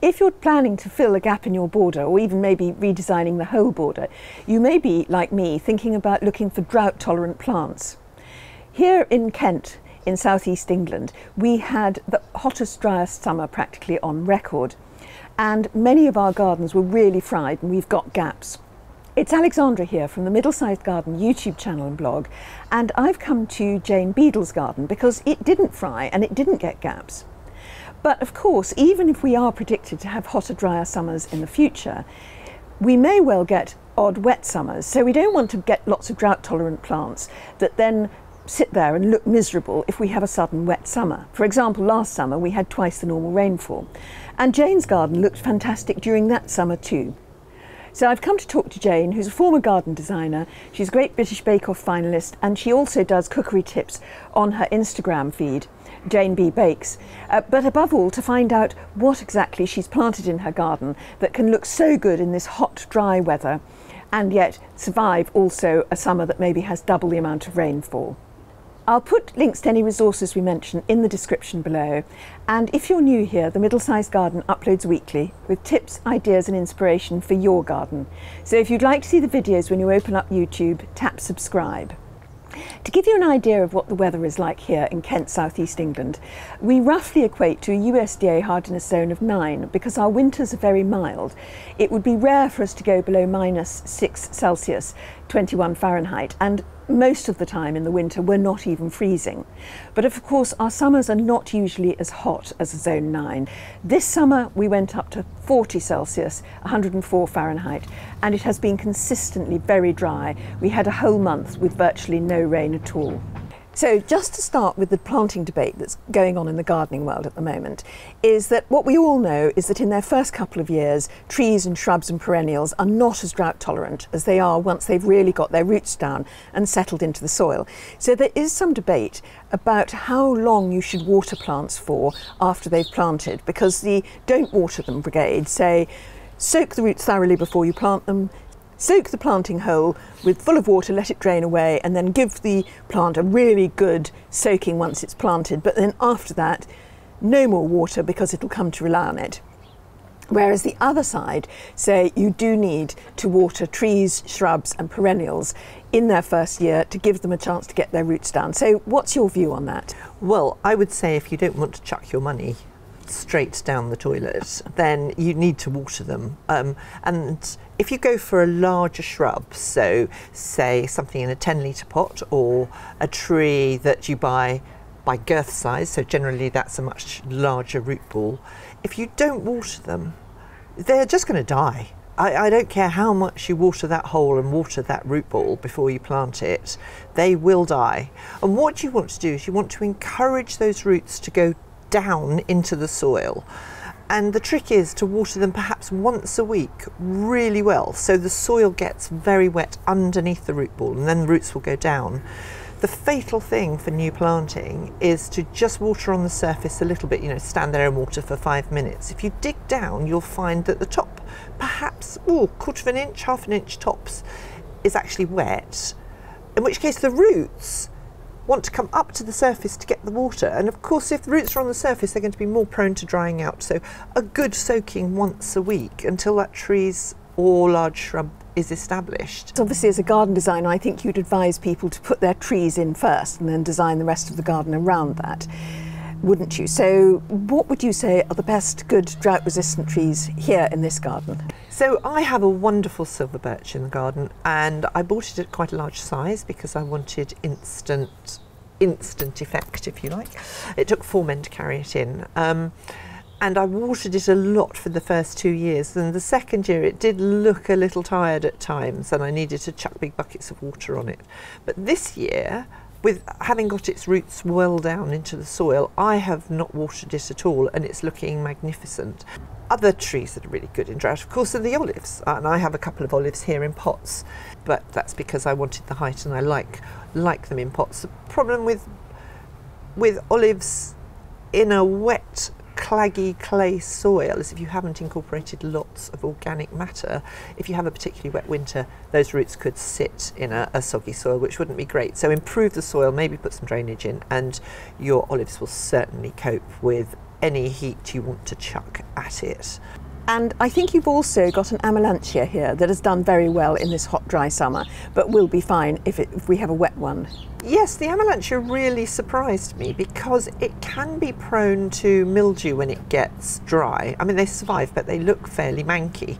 if you're planning to fill a gap in your border or even maybe redesigning the whole border, you may be, like me, thinking about looking for drought tolerant plants. Here in Kent, in southeast England, we had the hottest, driest summer practically on record. And many of our gardens were really fried and we've got gaps. It's Alexandra here from the Middle Sized Garden YouTube channel and blog, and I've come to Jane Beedle's garden because it didn't fry and it didn't get gaps. But of course, even if we are predicted to have hotter, drier summers in the future, we may well get odd wet summers. So we don't want to get lots of drought tolerant plants that then sit there and look miserable if we have a sudden wet summer. For example, last summer we had twice the normal rainfall. And Jane's garden looked fantastic during that summer too. So I've come to talk to Jane, who's a former garden designer. She's a Great British Bake Off finalist, and she also does cookery tips on her Instagram feed, Jane B Bakes. Uh, but above all, to find out what exactly she's planted in her garden that can look so good in this hot, dry weather, and yet survive also a summer that maybe has double the amount of rainfall. I'll put links to any resources we mention in the description below. And if you're new here, the Middle Sized Garden uploads weekly with tips, ideas and inspiration for your garden. So if you'd like to see the videos when you open up YouTube, tap subscribe. To give you an idea of what the weather is like here in Kent, southeast England, we roughly equate to a USDA hardiness zone of 9 because our winters are very mild. It would be rare for us to go below minus 6 Celsius, 21 Fahrenheit, and most of the time in the winter we're not even freezing. But of course our summers are not usually as hot as zone 9. This summer we went up to 40 Celsius, 104 Fahrenheit, and it has been consistently very dry. We had a whole month with virtually no rain at all. So, just to start with the planting debate that's going on in the gardening world at the moment, is that what we all know is that in their first couple of years, trees and shrubs and perennials are not as drought tolerant as they are once they've really got their roots down and settled into the soil. So, there is some debate about how long you should water plants for after they've planted, because the don't water them brigade say soak the roots thoroughly before you plant them, soak the planting hole with full of water, let it drain away, and then give the plant a really good soaking once it's planted. But then after that, no more water because it'll come to rely on it. Whereas the other side say you do need to water trees, shrubs, and perennials in their first year to give them a chance to get their roots down. So, what's your view on that? Well, I would say if you don't want to chuck your money straight down the toilet, then you need to water them. Um, and if you go for a larger shrub, so say something in a 10 litre pot or a tree that you buy by girth size, so generally that's a much larger root ball, if you don't water them, they're just going to die. I, I, don't care how much you water that hole and water that root ball before you plant it, they will die. And what you want to do is you want to encourage those roots to go down into the soil. And the trick is to water them perhaps once a week really well so the soil gets very wet underneath the root ball and then the roots will go down. The fatal thing for new planting is to just water on the surface a little bit, you know, stand there and water for five minutes. If you dig down, you'll find that the top, perhaps, oh, quarter of an inch, half an inch tops, is actually wet, in which case the roots want to come up to the surface to get the water. And of course, if the roots are on the surface, they're going to be more prone to drying out. So a good soaking once a week until that tree's or large shrub is established. Obviously, as a garden designer, I think you'd advise people to put their trees in first and then design the rest of the garden around that, wouldn't you? So, what would you say are the best good drought resistant trees here in this garden? So, I have a wonderful silver birch in the garden, and I bought it at quite a large size because I wanted instant instant effect, if you like. It took four men to carry it in. Um, and I watered it a lot for the first two years. And the second year, it did look a little tired at times, and I needed to chuck big buckets of water on it. But this year, with having got its roots well down into the soil, I have not watered it at all, and it's looking magnificent. Other trees that are really good in drought, of course, are the olives, uh, and I have a couple of olives here in pots, but that's because I wanted the height and I like like them in pots. The problem with with olives in a wet claggy clay soil as if you haven't incorporated lots of organic matter. If you have a particularly wet winter, those roots could sit in a, a, soggy soil, which wouldn't be great. So improve the soil, maybe put some drainage in, and your olives will certainly cope with any heat you want to chuck at it. And I think you've also got an Amelanchier here that has done very well in this hot, dry summer, but will be fine if, it, if we have a wet one. Yes, the Amelanchier really surprised me because it can be prone to mildew when it gets dry. I mean, they survive, but they look fairly manky.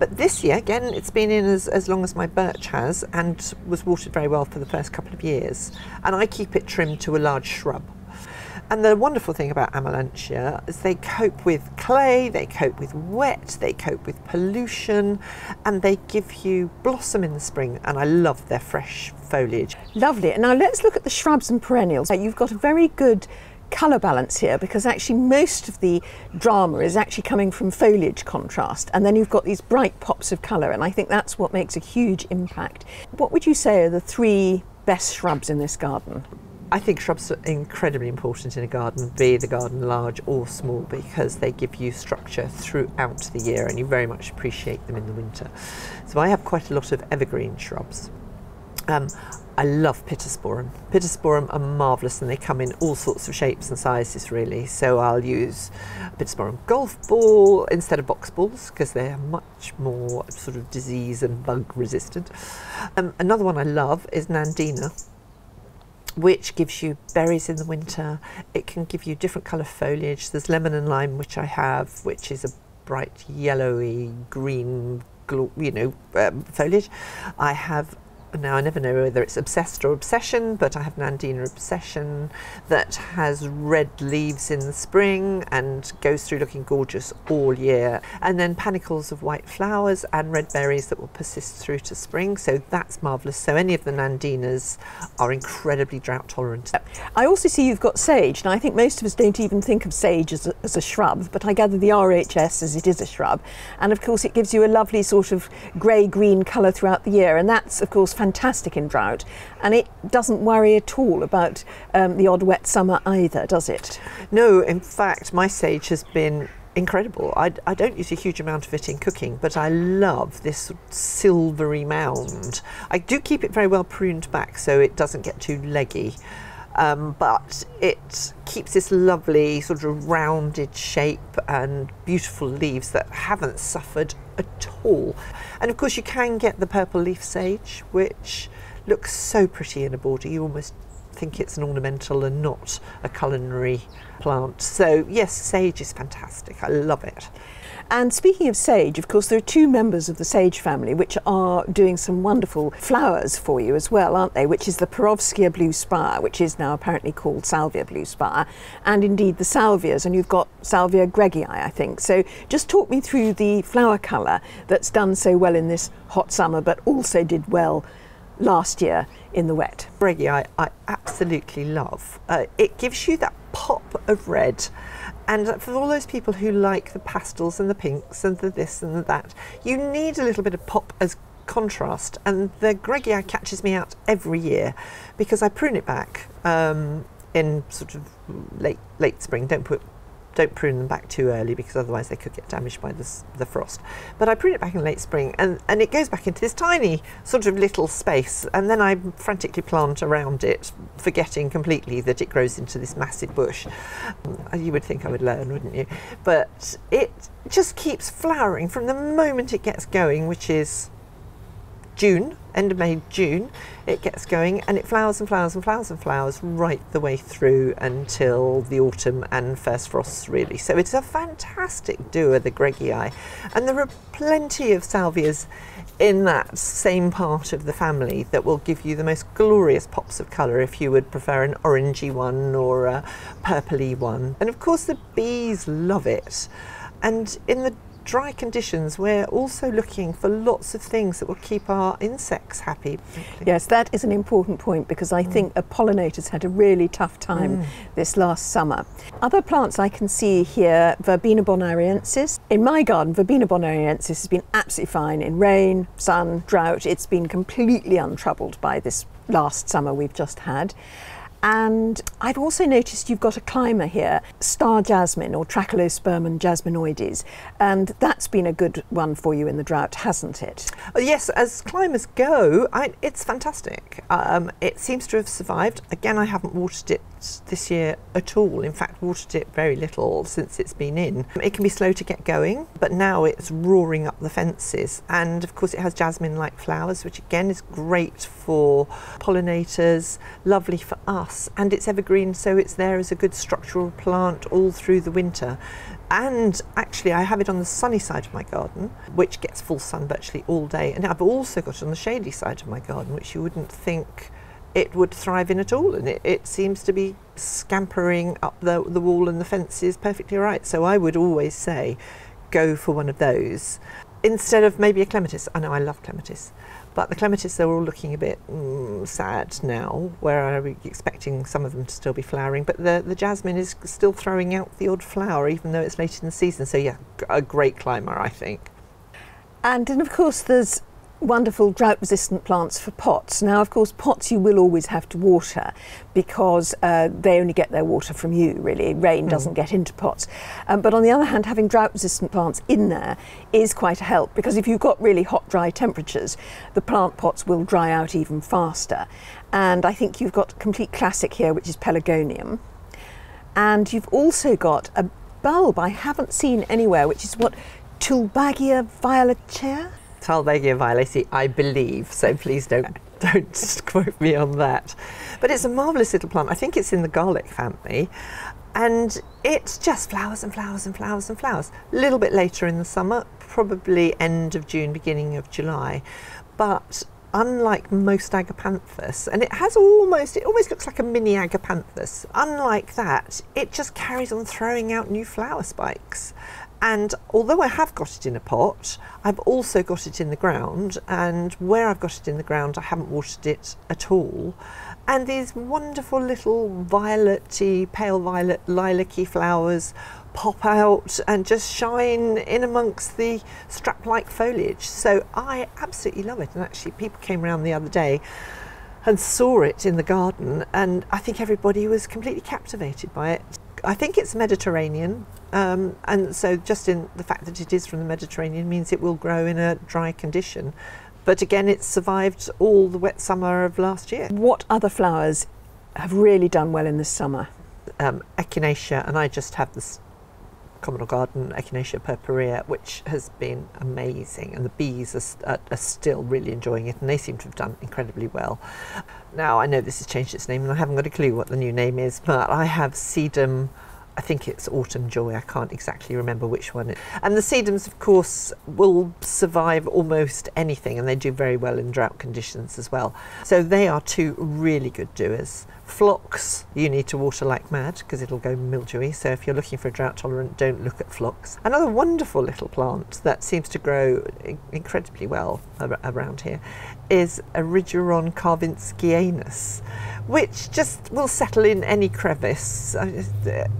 But this year, again, it's been in as, as long as my birch has and was watered very well for the first couple of years. And I keep it trimmed to a large shrub. And the wonderful thing about Amelanchier is they cope with clay, they cope with wet, they cope with pollution, and they give you blossom in the spring. And I love their fresh foliage. Lovely. Now let's look at the shrubs and perennials. You've got a very good colour balance here because actually most of the drama is actually coming from foliage contrast and then you've got these bright pops of colour and I think that's what makes a huge impact. What would you say are the three best shrubs in this garden? I think shrubs are incredibly important in a garden, be the garden large or small, because they give you structure throughout the year and you very much appreciate them in the winter. So I have quite a lot of evergreen shrubs. Um, I love Pittosporum. Pittosporum are marvellous and they come in all sorts of shapes and sizes really. So I'll use Pittosporum golf ball instead of box balls because they're much more sort of disease and bug resistant. Um, another one I love is Nandina which gives you berries in the winter. It can give you different colour foliage. There's lemon and lime, which I have, which is a bright yellowy green, you know, um, foliage. I have now I never know whether it's obsessed or obsession, but I have Nandina obsession that has red leaves in the spring and goes through looking gorgeous all year. And then panicles of white flowers and red berries that will persist through to spring. So that's marvellous. So any of the Nandinas are incredibly drought tolerant. I also see you've got sage. Now I think most of us don't even think of sage as a, as a shrub, but I gather the RHS as it is a shrub. And of course it gives you a lovely sort of grey-green colour throughout the year. And that's of course fantastic in drought, and it doesn't worry at all about um, the odd wet summer either, does it? No, in fact, my sage has been incredible. I, I, don't use a huge amount of it in cooking, but I love this silvery mound. I do keep it very well pruned back so it doesn't get too leggy. Um, but it keeps this lovely sort of rounded shape and beautiful leaves that haven't suffered at all. And of course, you can get the purple leaf sage, which looks so pretty in a border. You almost think it's an ornamental and not a culinary plant. So, yes, sage is fantastic. I love it. And speaking of sage, of course, there are two members of the sage family which are doing some wonderful flowers for you as well, aren't they? Which is the Perovskia blue spire, which is now apparently called Salvia blue spire, and indeed the salvias, and you've got Salvia greggii, I think. So just talk me through the flower colour that's done so well in this hot summer, but also did well last year in the wet. Greggii I, absolutely love. Uh, it gives you that pop of red and for all those people who like the pastels and the pinks and the this and the that, you need a little bit of pop as contrast. And the Greggii catches me out every year because I prune it back um, in sort of late late spring. Don't put don't prune them back too early because otherwise they could get damaged by the, the frost. But I prune it back in late spring and, and it goes back into this tiny sort of little space and then I frantically plant around it, forgetting completely that it grows into this massive bush. Mm, you would think I would learn, wouldn't you? But it just keeps flowering from the moment it gets going, which is June, end of May, June, it gets going and it flowers and flowers and flowers and flowers right the way through until the autumn and first frosts, really. So it's a fantastic doer, the Greggii. And there are plenty of salvias in that same part of the family that will give you the most glorious pops of colour if you would prefer an orangey one or a purpley one. And of course, the bees love it. And in the dry conditions, we're also looking for lots of things that will keep our insects happy. Yes, that is an important point because I mm. think pollinators had a really tough time mm. this last summer. Other plants I can see here, Verbena bonariensis. In my garden, Verbena bonariensis has been absolutely fine in rain, sun, drought. It's been completely untroubled by this last summer we've just had. And I've also noticed you've got a climber here, star jasmine or Trachelospermum jasminoides, and that's been a good one for you in the drought, hasn't it? Oh, yes, as climbers go, I, it's fantastic. Um, it seems to have survived. Again, I haven't watered it this year at all. In fact, watered it very little since it's been in. It can be slow to get going, but now it's roaring up the fences. And of course, it has jasmine like flowers, which again is great for pollinators, lovely for us. And it's evergreen, so it's there as a good structural plant all through the winter. And actually, I have it on the sunny side of my garden, which gets full sun virtually all day. And I've also got it on the shady side of my garden, which you wouldn't think it would thrive in at all. And it, it seems to be scampering up the, the wall and the fence is perfectly right. So I would always say go for one of those instead of maybe a clematis. I know I love clematis. But the clematis, they're all looking a bit mm, sad now, where I was expecting some of them to still be flowering. But the, the jasmine is still throwing out the odd flower, even though it's late in the season. So, yeah, a great climber, I think. And then, of course, there's wonderful drought resistant plants for pots. Now, of course, pots you will always have to water because uh, they only get their water from you, really. Rain mm. doesn't get into pots. Um, but on the other hand, having drought resistant plants in there is quite a help because if you've got really hot, dry temperatures, the plant pots will dry out even faster. And I think you've got a complete classic here, which is pelargonium. And you've also got a bulb I haven't seen anywhere, which is what Tulbaghia violacea? Tulbaghia violacea, I believe. So please don't don't quote me on that. But it's a marvellous little plant. I think it's in the garlic family. And it's just flowers and flowers and flowers and flowers. A little bit later in the summer, probably end of June, beginning of July. But unlike most agapanthus, and it has almost, it almost looks like a mini agapanthus. Unlike that, it just carries on throwing out new flower spikes. And although I have got it in a pot, I've also got it in the ground. And where I've got it in the ground, I haven't watered it at all. And these wonderful little violety, pale violet, lilac-y flowers pop out and just shine in amongst the strap-like foliage. So I absolutely love it. And actually, people came around the other day and saw it in the garden, and I think everybody was completely captivated by it. I think it's Mediterranean, um, and so just in the fact that it is from the Mediterranean means it will grow in a dry condition. But again, it's survived all the wet summer of last year. What other flowers have really done well in the summer? Um, echinacea, and I just have this communal garden Echinacea purpurea, which has been amazing, and the bees are, are, are, still really enjoying it, and they seem to have done incredibly well. Now, I know this has changed its name, and I haven't got a clue what the new name is, but I have sedum. I think it's Autumn Joy. I can't exactly remember which one. And the sedums, of course, will survive almost anything, and they do very well in drought conditions as well. So they are two really good doers. Phlox, you need to water like mad because it'll go mildewy. So if you're looking for a drought tolerant, don't look at phlox. Another wonderful little plant that seems to grow incredibly well around here is Erigeron karvinskianus, which just will settle in any crevice uh,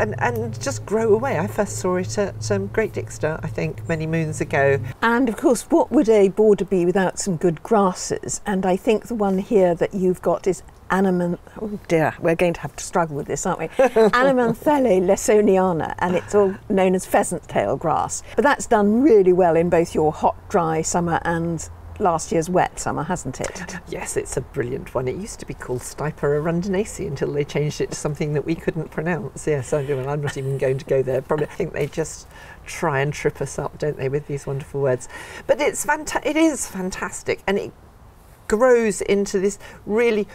and, and just grow away. I first saw it at um, Great Dixter, I think, many moons ago. And of course, what would a border be without some good grasses? And I think the one here that you've got is Anaman, oh dear, we're going to have to struggle with this, aren't we? Anemanthele lessoniana, and it's all known as pheasant tail grass. But that's done really well in both your hot, dry summer and last year's wet summer, hasn't it? Yes, it's a brilliant one. It used to be called Stipa arundinacea until they changed it to something that we couldn't pronounce. Yes, I and I'm not even going to go there. Probably, I think they just try and trip us up, don't they, with these wonderful words? But it's fanta- It is fantastic, and it grows into this really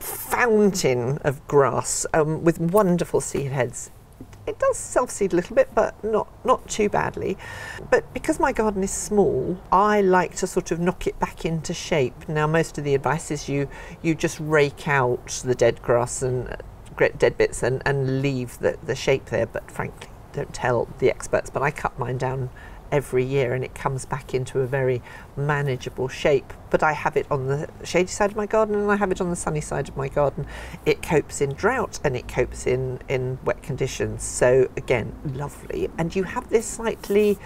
fountain of grass um, with wonderful seed heads. It does self-seed a little bit, but not, not too badly. But because my garden is small, I like to sort of knock it back into shape. Now, most of the advice is you, you just rake out the dead grass and uh, dead bits and, and leave the, the shape there. But frankly, don't tell the experts, but I cut mine down every year and it comes back into a very manageable shape. But I have it on the shady side of my garden and I have it on the sunny side of my garden. It copes in drought and it copes in, in wet conditions. So again, lovely. And you have this slightly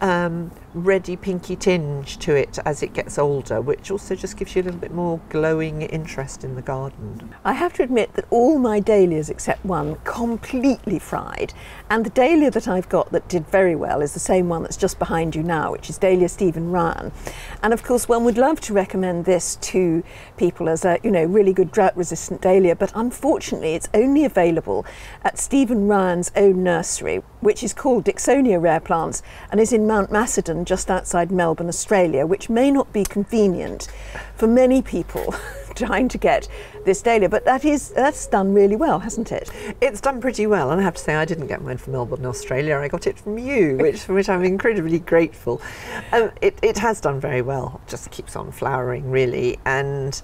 um, reddy pinky tinge to it as it gets older, which also just gives you a little bit more glowing interest in the garden. I have to admit that all my dahlias except one completely fried, and the dahlia that I've got that did very well is the same one that's just behind you now, which is Dahlia Stephen Ryan. And of course, one would love to recommend this to people as a you know really good drought-resistant dahlia, but unfortunately, it's only available at Stephen Ryan's own nursery, which is called Dicksonia Rare Plants and is in Mount Macedon just outside Melbourne, Australia, which may not be convenient for many people trying to get this dahlia, but that is that's done really well, hasn't it? It's done pretty well, and I have to say I didn't get mine from Melbourne, Australia. I got it from you, which for which I'm incredibly grateful. Um, it, it has done very well. Just keeps on flowering really, and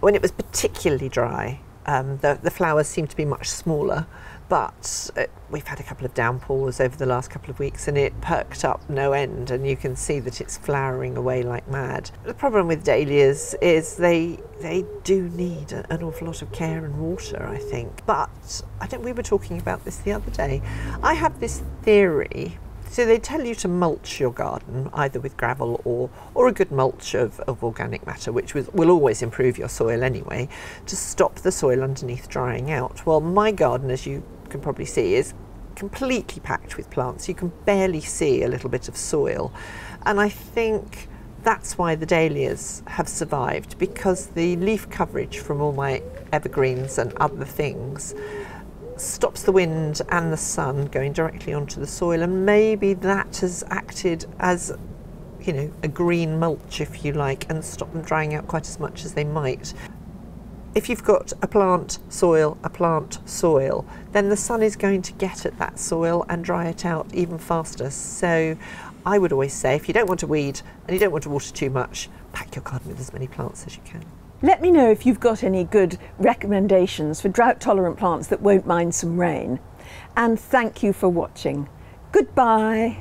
when it was particularly dry, um, the, the flowers seem to be much smaller. But uh, we've had a couple of downpours over the last couple of weeks and it perked up no end, and you can see that it's flowering away like mad. The problem with dahlias is they they do need an awful lot of care and water, I think. But I think we were talking about this the other day. I have this theory so they tell you to mulch your garden either with gravel or, or a good mulch of, of organic matter, which was, will always improve your soil anyway, to stop the soil underneath drying out. Well, my garden, as you can probably see, is completely packed with plants. You can barely see a little bit of soil. And I think that's why the dahlias have survived because the leaf coverage from all my evergreens and other things stops the wind and the sun going directly onto the soil, and maybe that has acted as you know a green mulch, if you like, and stopped them drying out quite as much as they might. If you've got a plant soil, a plant soil, then the sun is going to get at that soil and dry it out even faster. So I would always say if you don't want to weed and you don't want to water too much, pack your garden with as many plants as you can. Let me know if you've got any good recommendations for drought tolerant plants that won't mind some rain. And thank you for watching. Goodbye.